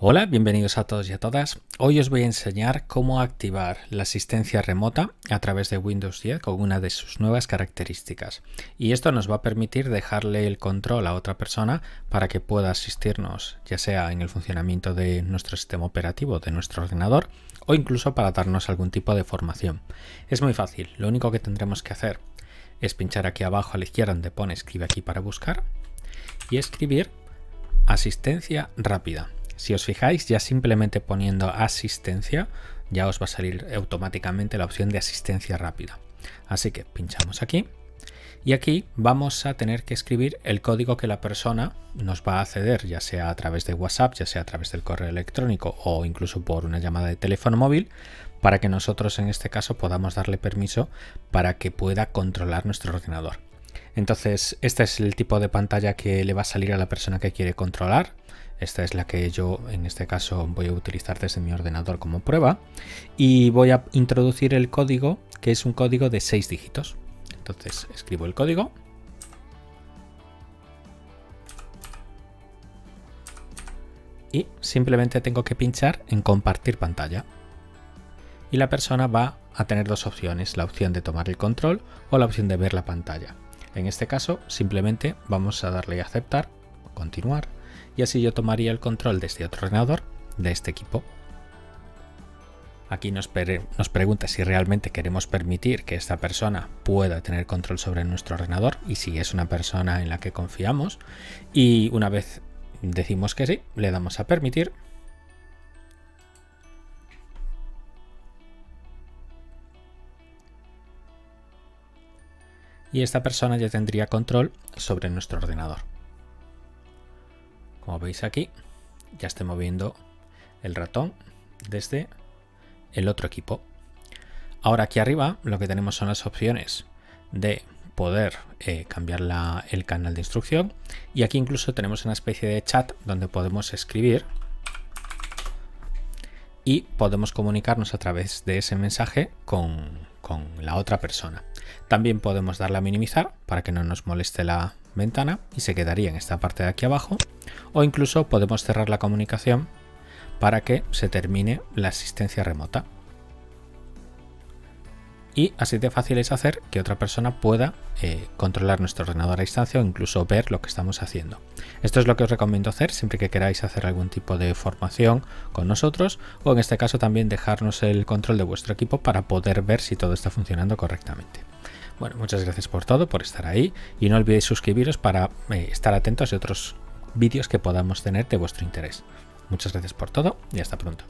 Hola, bienvenidos a todos y a todas. Hoy os voy a enseñar cómo activar la asistencia remota a través de Windows 10 con una de sus nuevas características. Y esto nos va a permitir dejarle el control a otra persona para que pueda asistirnos ya sea en el funcionamiento de nuestro sistema operativo, de nuestro ordenador o incluso para darnos algún tipo de formación. Es muy fácil, lo único que tendremos que hacer es pinchar aquí abajo a la izquierda donde pone escribe aquí para buscar y escribir asistencia rápida si os fijáis, ya simplemente poniendo asistencia, ya os va a salir automáticamente la opción de asistencia rápida. Así que pinchamos aquí y aquí vamos a tener que escribir el código que la persona nos va a acceder, ya sea a través de WhatsApp, ya sea a través del correo electrónico o incluso por una llamada de teléfono móvil, para que nosotros en este caso podamos darle permiso para que pueda controlar nuestro ordenador. Entonces, este es el tipo de pantalla que le va a salir a la persona que quiere controlar. Esta es la que yo en este caso voy a utilizar desde mi ordenador como prueba. Y voy a introducir el código, que es un código de 6 dígitos. Entonces escribo el código. Y simplemente tengo que pinchar en compartir pantalla. Y la persona va a tener dos opciones, la opción de tomar el control o la opción de ver la pantalla. En este caso simplemente vamos a darle a aceptar, continuar y así yo tomaría el control de este otro ordenador de este equipo. Aquí nos, nos, pregunta si realmente queremos permitir que esta persona pueda tener control sobre nuestro ordenador y si es una persona en la que confiamos. Y una vez decimos que sí, le damos a permitir. Y esta persona ya tendría control sobre nuestro ordenador. Como veis aquí, ya estoy moviendo el ratón desde el otro equipo. Ahora aquí arriba lo que tenemos son las opciones de poder eh, cambiar el canal de instrucción y aquí incluso tenemos una especie de chat donde podemos escribir y podemos comunicarnos a través de ese mensaje con, con la otra persona. También podemos darle a minimizar para que no nos moleste la ventana y se quedaría en esta parte de aquí abajo o incluso podemos cerrar la comunicación para que se termine la asistencia remota. Y así de fácil es hacer que otra persona pueda eh, controlar nuestro ordenador a distancia o incluso ver lo que estamos haciendo. Esto es lo que os recomiendo hacer siempre que queráis hacer algún tipo de formación con nosotros o en este caso también dejarnos el control de vuestro equipo para poder ver si todo está funcionando correctamente. Bueno, muchas gracias por todo, por estar ahí y no olvidéis suscribiros para eh, estar atentos de otros vídeos que podamos tener de vuestro interés. Muchas gracias por todo y hasta pronto.